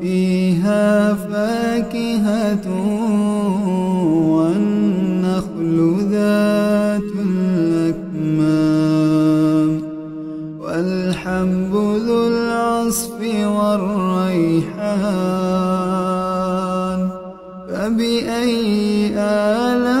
فيها فاكهة والنخل ذات الأكمام. والحب ذو العصف والريحان. فبأي آلام